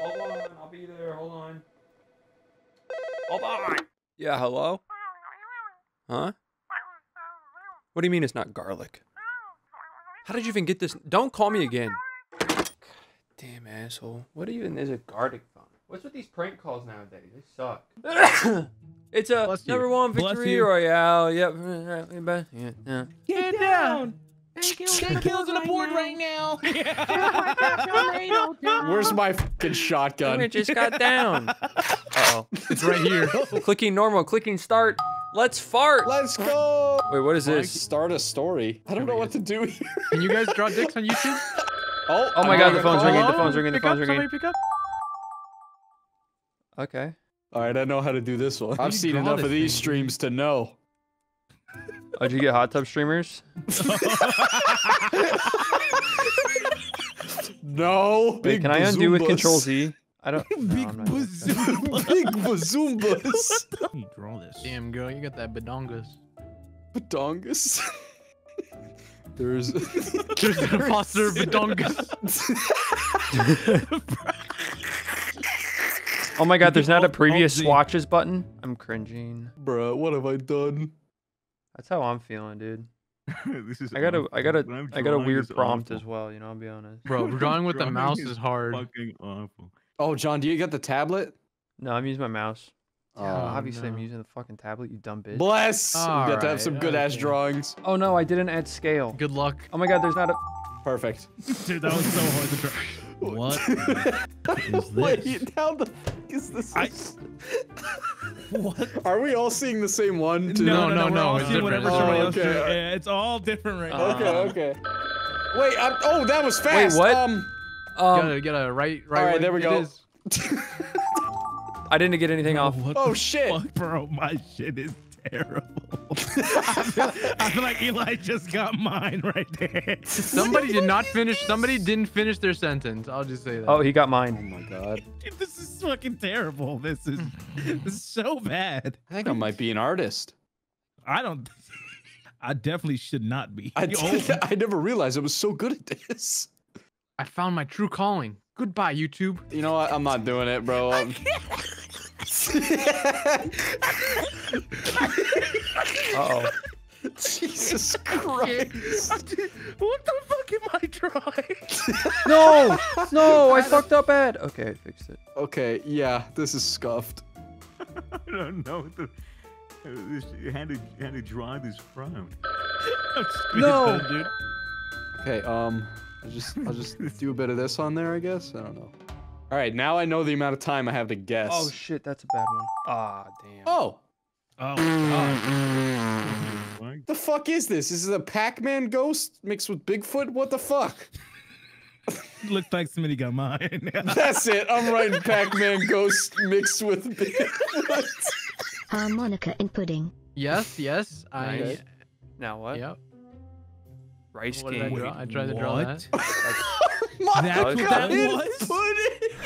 Hold on, I'll be there. Hold on. Hold on. Yeah, hello? Huh? What do you mean it's not garlic? How did you even get this? Don't call me again. Damn asshole. What even is a garlic phone? What's with these prank calls nowadays? They suck. it's a Bless you. number one Bless victory royale. Yep. Yeah, yeah. Get down. Get kills on the board right now. Where's my fucking shotgun? it just got down. Uh-oh. It's right here. clicking normal, clicking start. Let's fart. Let's go. Wait, what is this? Start a story. I don't know what to do here. Can you guys draw dicks on YouTube? Oh, Oh my god, the phone's call. ringing, the phone's ringing, the phone's up, ringing. somebody pick up. Okay. All right, I know how to do this one. I've seen enough of these thing? streams to know. Oh, did you get hot tub streamers? No. Wait, big can I undo with. Control Z? I don't. no, Big I'm not gonna- bazooka. Big bazoombas. Let me draw this. Damn girl, you got that badongas. Badongas. There's. There's an imposter badongas. Oh my god, there's not a previous swatches button. I'm cringing. Bruh, what have I done? That's how I'm feeling, dude. this is I got a, I got a, What I'm I got a weird prompt awful. as well. You know, I'll be honest. Bro, drawing with the mouse is is hard. Fucking awful. Oh, John, do you got the tablet? No, I'm using my mouse. Yeah, Oh, obviously I'm using the fucking tablet. You dumb bitch. Bless. we got to have some good ass drawings. Oh no, I didn't add scale. Good luck. Oh my god, there's not a. Perfect. Dude, that was so hard to draw. What is Wait, this? how the fuck is this? I- What? Are we all seeing the same one? Too? No, no, we're no, all it's seeing different. whatever Oh, okay. Yeah, it's all different right now. Okay, Uh, okay. Wait, I'm, oh, that was fast. Wait, what? Um, You Um, gotta get a right, right. Alright, there we go. I didn't get anything off. What oh the shit. fuck, bro? My shit is terrible. I, feel, I feel like Eli just got mine right there. Somebody did not finish. Somebody didn't finish their sentence. I'll just say that. Oh, he got mine. Oh my god. Dude, this is fucking terrible. This is this is so bad. I think I might be an artist. I don't. I definitely should not be. I, Yo, did, oh. I never realized I was so good at this. I found my true calling. Goodbye, YouTube. You know what? I'm not doing it, bro. Oh. Jesus Christ. what the fuck am I drawing? No, no, I fucked up bad. Okay, I fixed it. Okay, yeah, this is scuffed. I don't know what the. uh, This, how to how to draw this from. No. dude. Okay, um, I'll just I'll just do a bit of this on there, I guess. I don't know. All right, now I know the amount of time I have to guess. Oh shit, that's a bad one. Ah, damn. Oh, Oh god. What? the fuck is this? This is a Pac-Man ghost mixed with Bigfoot. What the fuck? Looks like somebody got mine. That's it. I'm writing Pac-Man ghost mixed with Bigfoot. Harmonica in pudding. Yes, yes. I. Nice. Now what? Yep. Rice What did I game. draw? I tried to draw What? that. My That's what God, that was? pudding.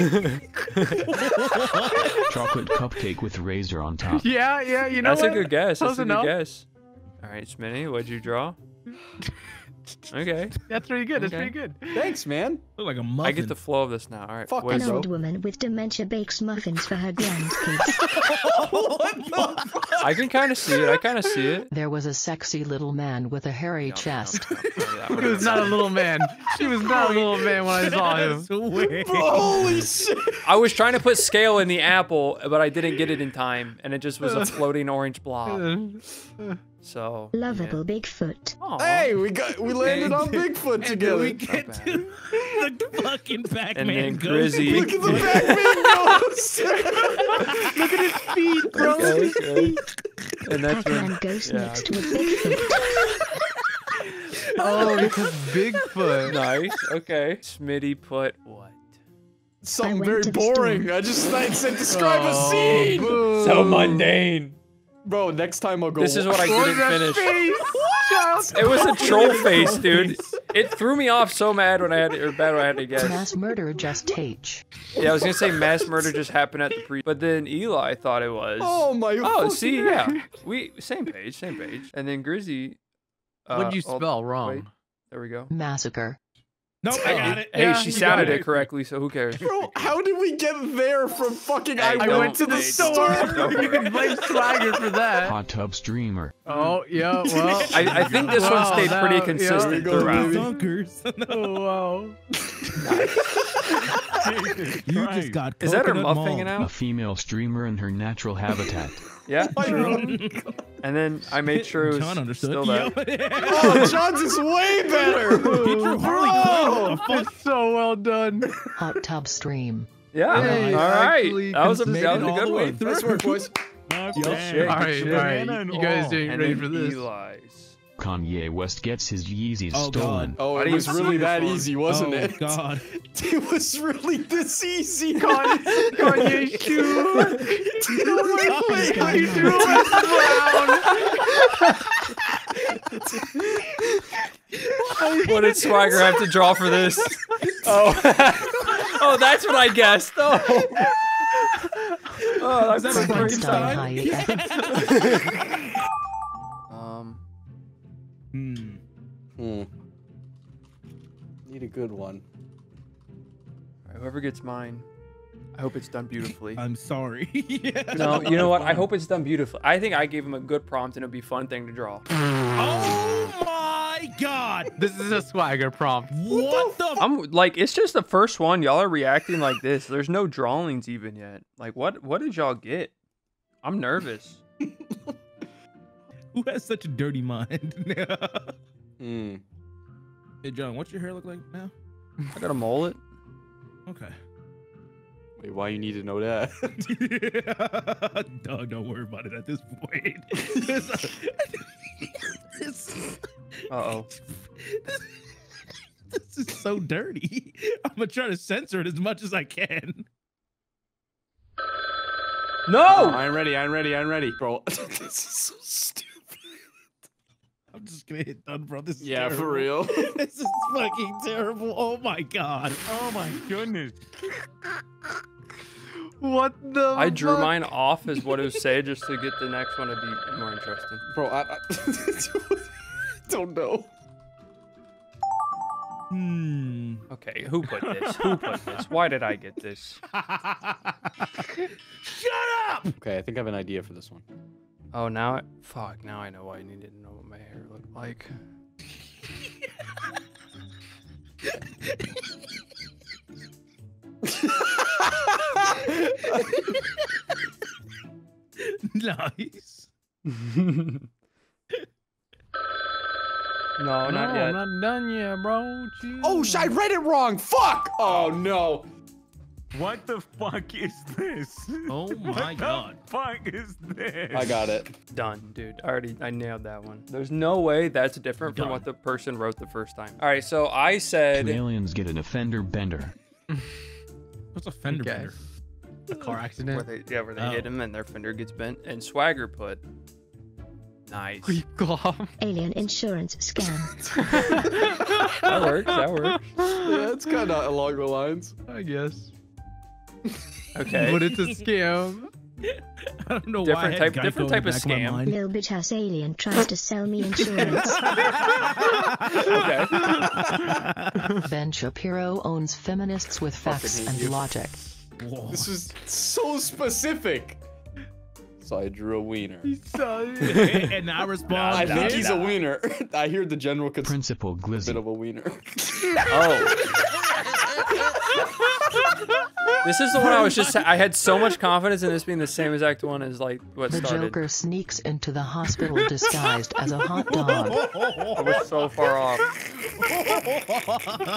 Chocolate cupcake with razor on top. Yeah, yeah. You know That's what? a good guess. That's Close a good enough. guess. All right, Smitty, what'd you draw? Okay, That's pretty good. That's Okay. pretty good. Thanks, man. Look like a muffin. I get the flow of this now. All right, Fuck An is old woman with dementia bakes muffins for her grandkids. what the fuck? I can kind of see it. I kind of see it. There was a sexy little man with a hairy No, no, chest. no, no, that He was not a little man. She was not a little man when I saw him. That's. Holy shit. I was trying to put scale in the apple, but I didn't get it in time, and it just was a floating orange blob. So Lovable Bigfoot. Yeah. Aw. Hey, we got we landed on Bigfoot And then together. we get to the fucking Pac-Man then ghost. Grizzy. Look at the Pac-Man ghost. Look at his feet, bro. Okay, okay. And that's Pac-Man when, ghost yeah. mixed with Bigfoot. Oh, because Bigfoot. nice. Okay. Smitty put what? Something very boring. store. I just I said describe a Oh, scene. boo. So mundane. Bro, next time I'll go. This is what I What was didn't finish. face? It was a troll face, dude. It threw me off so mad when I had to, or bad when I had to guess. Mass murder just H. Yeah, I was gonna say mass murder just happened at the pre, but then Eli thought it was. Oh my. Oh, see, God. yeah, we same page, same page, and then Grizzy. Uh, What'd you oh, spell wait, wrong? there we go. Massacre. Nope, I got it. Hey, Yeah, she sounded got it correctly, so who cares? Bro, how did we get there from fucking I, I went to the hey, store? you can blame Swagger for that. Hot tub streamer. Oh, yeah, well. I, I think this one stayed that- pretty consistent There you go, throughout. Dunkers. Oh, wow. you just got Is that her coconut muff hanging malt. A female streamer in her natural habitat. Yeah. Oh and then I made sure it was John understood. still that. Oh, John's is way better. he drew Harley Quinn. What? It's so well done. Hot tub stream. Yeah. Hey, all right. actually That was a, made that was a good the way one. through. Nice work, boys. shit. All right, all right. You guys all. doing ready for this? Eli's. Kanye West gets his Yeezys Oh, stolen. God. Oh, it was really that one. easy, wasn't oh, it? God. It was really this easy. Kanye shoe. Something's going on. What did Swagger have to draw for this? Oh, oh, that's what I guessed. Oh, oh that's that a pretty Frankenstein? Hmm. Need a good one. whoever gets mine, I hope it's done beautifully. I'm sorry. Yeah. No, you know what? I hope it's done beautifully. I think I gave him a good prompt and it'd be a fun thing to draw. Oh my God. This is a Swagger prompt. What the? I'm like, it's just the first one. Y'all are reacting like this. There's no drawings even yet. Like, what? What did y'all get? I'm nervous. Who has such a dirty mind? Hmm. hey, John, what's your hair look like now? I got a mullet. Okay. Wait, why you need to know that? Dog, don't worry about it at this point. this, Uh oh. this is so dirty. I'm gonna try to censor it as much as I can. No! I'm ready. I'm ready. I'm ready, bro. this is so stupid. I'm just gonna hit done, bro. This is Yeah, for real. this is fucking terrible. Oh my god. Oh my goodness. What the? I drew fuck? mine off as what it would say just to get the next one to be more interesting. Bro, I, I don't know. Hmm. Okay, who put this? Who put this? Why did I get this? Shut up! Okay, I think I have an idea for this one. Oh, now I, fuck. Now I know why I needed to know what my hair looked like. nice. no, No, not yet. I'm not done yet, bro. Oh, sh- I read it wrong. Fuck. Oh no. What the fuck is this? Oh my what God. the fuck is this? I got it. Done, dude. I already I nailed that one. There's no way that's different from what the person wrote the first time. All right, so I Two said aliens get an offender bender. What's a fender Okay. bender? A car accident? where accident. they yeah where they Oh. hit him and their fender gets bent, and Swagger put nice. Glove. Alien insurance scam. that works. That works. Yeah, it's kind of along the lines. I guess. Okay. But it's a scam. I don't know Different why. Type- different type of scam. mind. Lil bitch ass alien tries to sell me insurance. okay. Ben Shapiro owns feminists with facts and you. logic. Whoa. This is so specific. So I drew a wiener. and I respond. I think he's a wiener. I hear the general consensus. Principal Bit of a wiener. Oh. This is the one I was just. I had so much confidence in this being the same exact one as like what The started. Joker sneaks into the hospital disguised as a hot dog. I was so far off.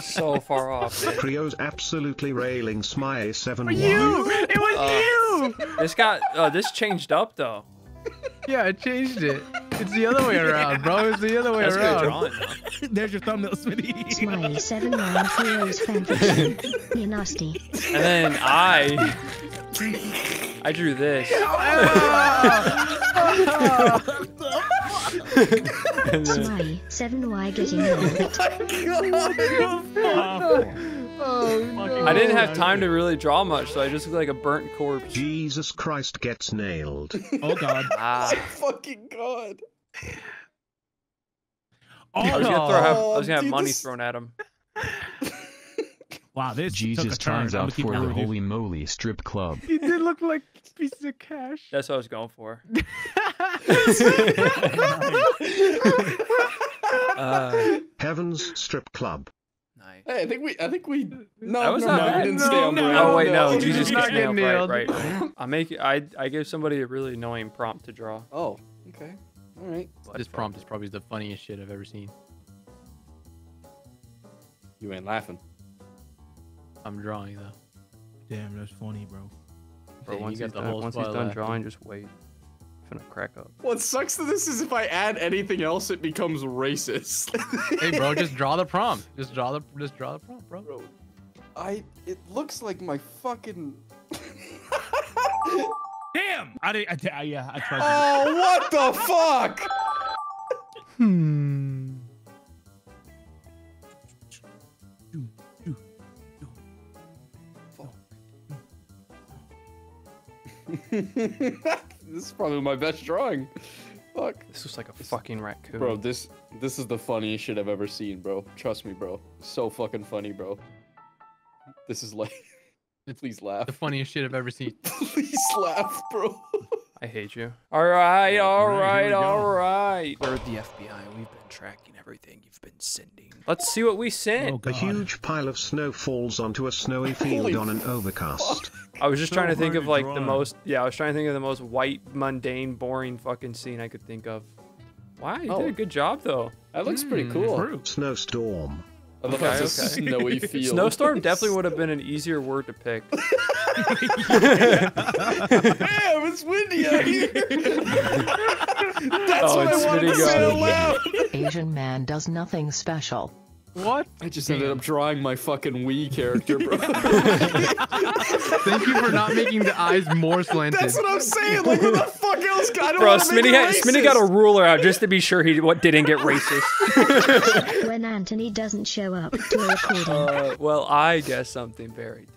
so far off. dude. Kryoz absolutely railing Smile 7 You! It was Uh, you! This got. Uh, this changed up though. Yeah, I changed it. It's the other way around, bro. It's the other way That's good around. drawing. There's your thumbnail, Smitty. Smiley 7 Heroes fanfiction. You're nasty. And then I. I drew this. Ah! And Smiley 7Y getting old. Oh, I didn't have time to really draw much, so I just look like a burnt corpse. Jesus Christ gets nailed. Oh God. Ah. Fucking god. Oh, I was gonna throw. Have, I was Oh, gonna have dude, money this- thrown at him. Wow, this took Jesus a turn. out for it the holy moly strip club. He did look like pieces of cash. That's what I was going for. uh, Heaven's Strip Club. Nice. Hey, I think we. I think we. No, That was no, not no, we didn't No, stay on no, brand. Oh wait, no, no, Jesus you're gets not nailed. Right, right. I make I I gave somebody a really annoying prompt to draw. Oh, okay. All right. This prompt is probably the funniest shit I've ever seen. You ain't laughing. I'm drawing though. Damn, that's funny, bro. Bro, once you the done, whole once he's done drawing, just wait. I'm finna crack up. What sucks to this is if I add anything else, it becomes racist. Hey, bro, just draw the prompt. Just draw the just draw the prompt, bro. Bro, I. It looks like my fucking. Damn! I did. I, I, yeah, I tried. to- oh, what the fuck? Hmm. This is probably my best drawing. Fuck. This looks like a fucking raccoon. Bro, this this is the funniest shit I've ever seen, bro. Trust me, bro. So fucking funny, bro. This is like. Please laugh. The funniest shit I've ever seen. Please laugh, bro. I hate you. All right, all right, all right. here we all go. right. We're the FBI. We've been tracking everything you've been sending. Let's see what we Oh, sent. A huge pile of snow falls onto a snowy field on an overcast. I was just So trying to think of to like the most. Yeah, I was trying to think of the most white, mundane, boring fucking scene I could think of. Wow, you Oh. did a good job though. That looks pretty Hmm, cool. True. Snowstorm. I love Okay, how it's a okay. snowy field. Snowstorm definitely would have been an easier word to pick. Damn, it's windy out here. That's Oh, what I wanted to say out out loud. Asian man does nothing special. What? I just ended up drawing my fucking Wii character, bro. Thank you for not making the eyes more slanted. That's what I'm saying. Like, what the fuck else? I don't Bro, make Smitty, it had, Smitty got a ruler out just to be sure he what didn't get racist. When Anthony doesn't show up to a recording. Uh, well, I guess something very different.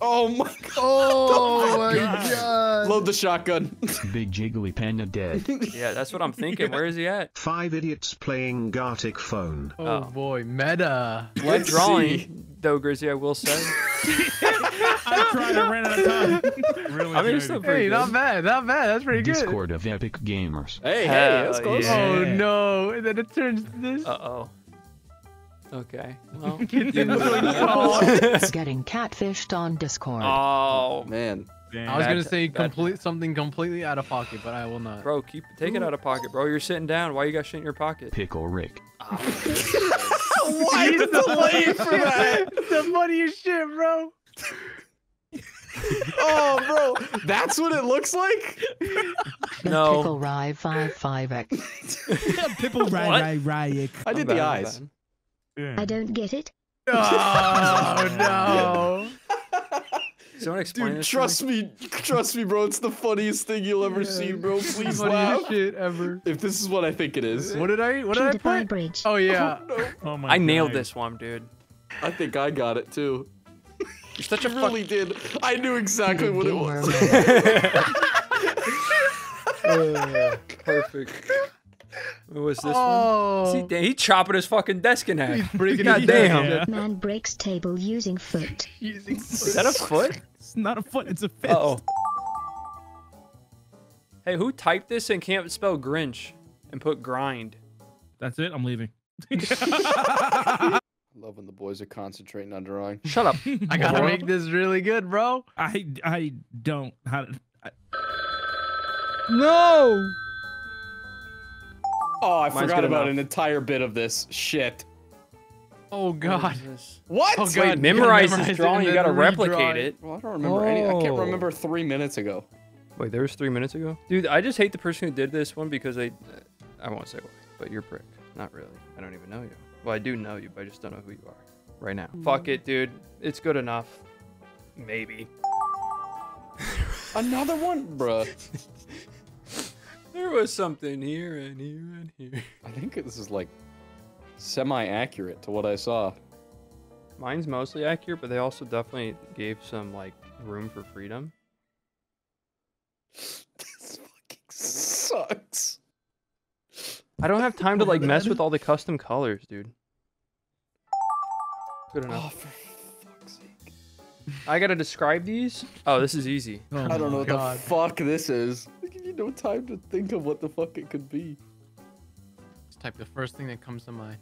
Oh my god. Oh my god. Load the shotgun. Big jiggly panda dead. Yeah, that's what I'm thinking. Where is he at? Five idiots playing Gartic phone. Oh, Oh. boy, meta. Good Let's drawing, see. though, Grizzy. I will say. I tried. I ran out of time. Really I mean, good. it's still pretty Hey, not bad, not bad. That's pretty good. Discord of epic gamers. Hey, hey, Hell that's close. yeah. Oh no, and then it turns this. Uh oh. Okay. Well. Getting catfished on Discord. oh, I Man. I was gonna say complete something completely out of pocket, but I will not. bro, keep take it out of pocket, bro. You're sitting down. Why you got shit in your pocket? Pickle Rick. Ah. Why is the delay for that? the funniest shit, bro. Oh, bro. That's what it looks like? The No. Pickle Rye 55X. People right, What? right, right. I I'm did bad, the eyes. bad. I don't get it. Oh no. Someone explain Dude, this. trust me. Trust me, bro. It's the funniest thing you'll ever see, bro. Please laugh. shit ever. If this is what I think it is. What did I? What did I put? Bridge. Oh yeah. Oh, no, Oh my I nailed this one, dude. I think I got it too. You're such a fuck. really did. I knew exactly what it was. man. Oh, perfect. What was this one? Oh. See, he chopping his fucking desk in half. breaking God his damn. Yeah. Man breaks table using foot. Using Is that a foot? It's not a foot. It's a fist. Uh oh. Hey, who typed this and can't spell Grinch and put grind? That's it. I'm leaving. Love when the boys are concentrating on drawing. Shut up. I gotta make this really good, bro. I I don't. How? I, No. Oh, I Mine's forgot about enough. an entire bit of this. Shit. Oh god. What? Oh god. Wait, memorize memorize this drawing. You gotta replicate it. Well, I don't remember any. I can't Oh. remember three minutes ago. Wait, there was three minutes ago? Dude, I just hate the person who did this one because they. Uh, I won't say why, but you're a prick. Not really. I don't even know you. Well, I do know you, but I just don't know who you are right now. Hmm. Fuck it, dude. It's good enough. Maybe. Another one, bruh. There was something here and here and here. I think this is like semi-accurate to what I saw. Mine's mostly accurate, but they also definitely gave some like room for freedom. This fucking sucks. I don't have time to like mess with all the custom colors, dude. Good enough. Oh, for fuck's sake. I gotta describe these. Oh, this is easy. Oh I don't know my what the oh fuck this is. I give you no time to think of what the fuck it could be. Just type the first thing that comes to mind.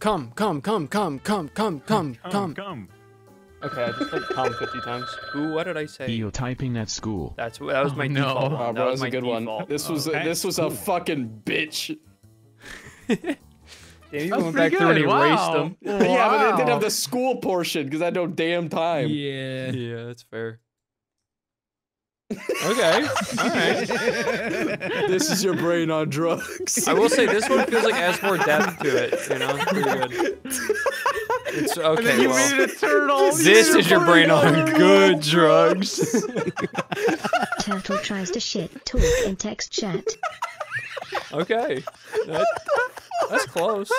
Come, come, come, come, come, come, come, Come, come. come. Okay, I just typed come 50 times. Ooh, what did I say? EO typing at school. That's that was oh, my Oh, no. default. Oh, that bro, was that's a good default. one. This was a, this was a fucking bitch. Damn, you went back pretty through and good, erased wow. them. Yeah, but it didn't have the school portion because I had no damn time. Yeah. Yeah, that's fair. Okay, all right. This is your brain on drugs. I will say this one feels like it has more depth to it. You know, it's pretty good. It's And okay. then you well, made a turtle. this is your brain on good drugs. Turtle tries to shit talk in text chat. okay, that, that's close.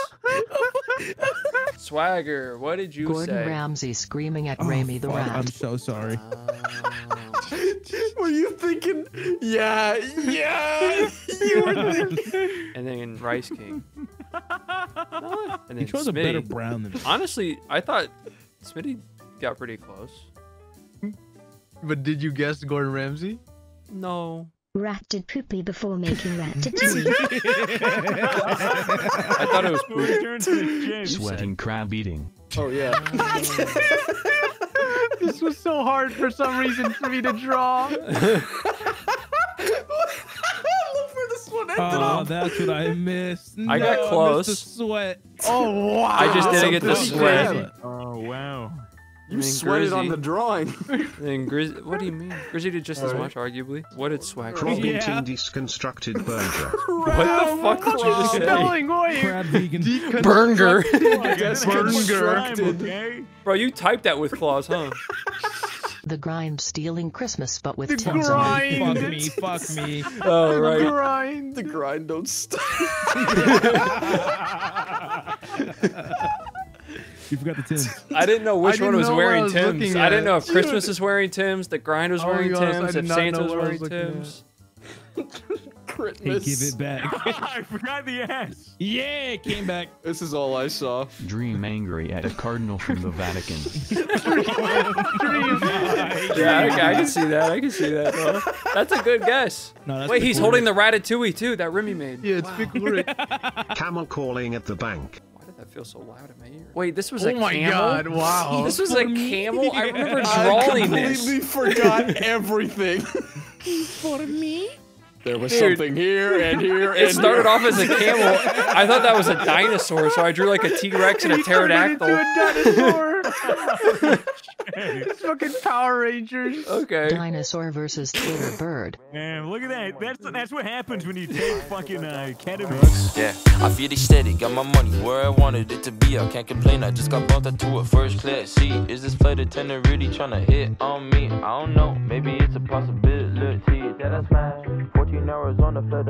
Swagger, what did you Gordon say? Ramsay screaming at Oh, Remy the fuck, I'm so sorry. Were you thinking? Yeah, yeah. You were thinking. and then Rice King. and He then chose a better brown than me. Honestly, I thought Smitty got pretty close. But did you guess Gordon Ramsay? No. Rat did poopy before making ratatouille. I thought it was Who poop. turns to shit? Sweating crab eating. Oh yeah. this was so hard for some reason for me to draw. Look where this one Oh, up. that's what I missed. I got No, close. missed the sweat. Oh wow! I just didn't get the sweat. Oh wow. You I mean, sweated on the drawing. And Grizz, what do you mean? Grizzy did just as Alright. much, arguably. What did Swagger Crop do? Yeah. deconstructed burger. What the fuck did you just say? Spelling, wait. Crab vegan. Burger. I Burger. Okay. Bro, you typed that with claws, huh? The grind stealing Christmas but with The Tim's on. grind. fuck me, fuck me. Oh, right. Grind. The grind don't stop. You forgot the Tims. I didn't know which one didn't was know what I wearing was Tim's. looking I didn't know if Christmas is wearing Tim's, the grind was oh, wearing honest, I Tim's, did if not Santa was wearing was looking at. Tim's. Hey, give it back. I forgot the ass. yeah, it came back. This is all I saw. Dream angry at a cardinal from the Vatican. Yeah, I, I can see that. I can see that, bro. That's a good guess. No, that's Wait, he's holding the Ratatouille, too, that Remy made. Yeah, it's Pickle Rick. Camel calling at the bank. Why did that feel so loud in my ear? Wait, this was oh a camel? Oh my camel? god! Wow. This was a camel? I remember drawing I completely this. forgot everything. For me? There was Dude. something here and here and It started here. off as a camel. I thought that was a dinosaur, so I drew like a T-Rex and a He turned it pterodactyl. into a dinosaur. It's fucking Power Rangers. Okay. Dinosaur versus Twitter bird. Man, look at that. That's that's what happens when you take fucking uh, ketamine. Yeah, I feel it steady, got my money where I wanted it to be. I can't complain, I just got bumped into a first class seat. Is this flight attendant really tryna hit on me? I don't know, maybe it's a possibility that I smash. 14 hours on the flight